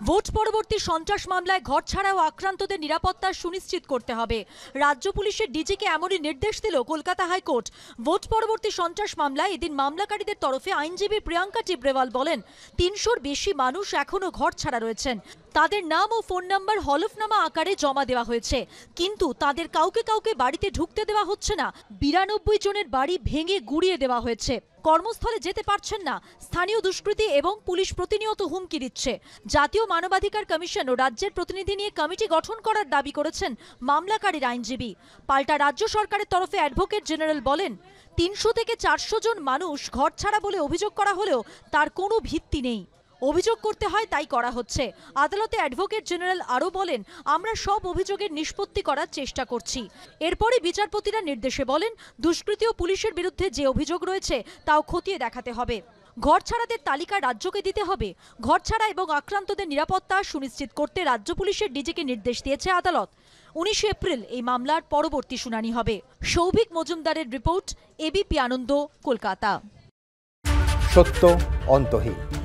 Vote পরবর্তী সন্ত্রাস মামলায় ঘর ছাড়াও আক্রান্তদের নিরাপত্তা সুনিশ্চিত করতে হবে। রাজ্য পুলিশের ডিজিকে এমনই নির্দেশ দিল কলকাতা হাইকোর্ট। ভোট পরবর্তী সন্ত্রাস মামলায় এদিন মামলাকারীদের তরফে আইনজীবী প্রিয়াঙ্কা টিব্রেওয়াল বলেন, তিনশোর বেশি মানুষ এখনও ঘর ছাড়া রয়েছেন। তাদের নাম ও ফোন নাম্বার হলফনামা আকারে জমা দেওয়া হয়েছে। কিন্তু তাদের কাউকে কাউকে বাড়িতে ঢুকতে দেওয়া হচ্ছে না। বিরানব্বই জনের বাড়ি ভেঙে গুড়িয়ে দেওয়া হয়েছে। কর্মস্থলে যেতে পারছেন না। স্থানীয় দুষ্কৃতী এবং পুলিশ প্রতিনিয়ত হুমকি দিচ্ছে। জাতীয় মানবাধিকার কমিশন ও রাজ্যের প্রতিনিধি নিয়ে কমিটি গঠন করার দাবি করেছেন মামলাকারীর আইনজীবী। পাল্টা রাজ্য সরকারের তরফে অ্যাডভোকেট জেনারেল বলেন, তিনশো থেকে চারশো জন মানুষ ঘর ছাড়া বলে অভিযোগ করা হলেও তার কোনো ভিত্তি নেই। অভিযোগ করতে হয় তাই করা হচ্ছে। আদালতে অ্যাডভোকেট জেনারেল আরও বলেন, আমরা সব অভিযোগের নিষ্পত্তি করার চেষ্টা করছি। এরপরে বিচারপতিরা নির্দেশে বলেন দুষ্কৃতী ও পুলিশের বিরুদ্ধে যে অভিযোগ রয়েছে তাও খতিয়ে দেখাতে হবে। ঘর ছাড়াদের তালিকা রাজ্যকে দিতে হবে। ঘর ছাড়া এবং আক্রান্তদের নিরাপত্তা সুনিশ্চিত করতে রাজ্য পুলিশের ডিজিকে নির্দেশ দিয়েছে আদালত। উনিশে এপ্রিল এই মামলার পরবর্তী শুনানি হবে। সৌভিক মজুমদারের রিপোর্ট এবিপি আনন্দ, কলকাতা। সত্য অন্তহীন।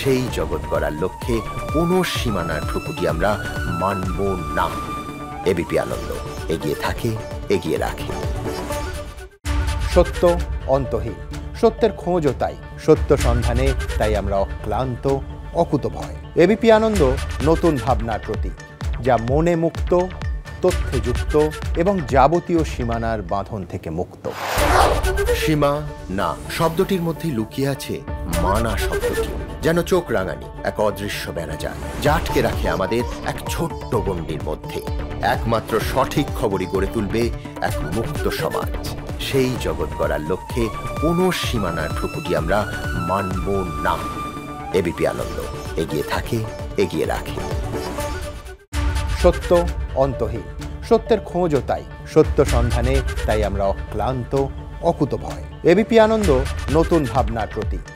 সেই জগৎ গড়ার লক্ষ্যে কোনো সীমানার ঠুকুটি আমরা মানব না। এবিপি আনন্দ এগিয়ে থাকে এগিয়ে রাখে। সত্য অন্তহীন সত্যের খোঁজও তাই। সত্য সন্ধানে তাই আমরা অক্লান্ত অকুতভয় এবিপি আনন্দ নতুন ভাবনার প্রতীক যা মনে মুক্ত তথ্যে যুক্ত এবং যাবতীয় সীমানার বাঁধন থেকে মুক্ত। সীমা না শব্দটির মধ্যে লুকিয়ে আছে মানা শব্দটি যেন চোখ রাঙানি এক অদৃশ্য বেড়াজাল যা আটকে রাখে আমাদের এক ছোট্ট গণ্ডির মধ্যে। একমাত্র সঠিক খবরই গড়ে তুলবে এক মুক্ত সমাজ। সেই জগৎ গড়ার লক্ষ্যে কোনো সীমানার ঠুকুটি আমরা মানব না। এবিপি আনন্দ, এগিয়ে থাকে, এগিয়ে রাখে। সত্য অন্তহীন, সত্যের খোঁজও তাই। সত্য সন্ধানে তাই আমরা অক্লান্ত, অকুতভয়। এবিপি আনন্দ, নতুন ভাবনার প্রতীক।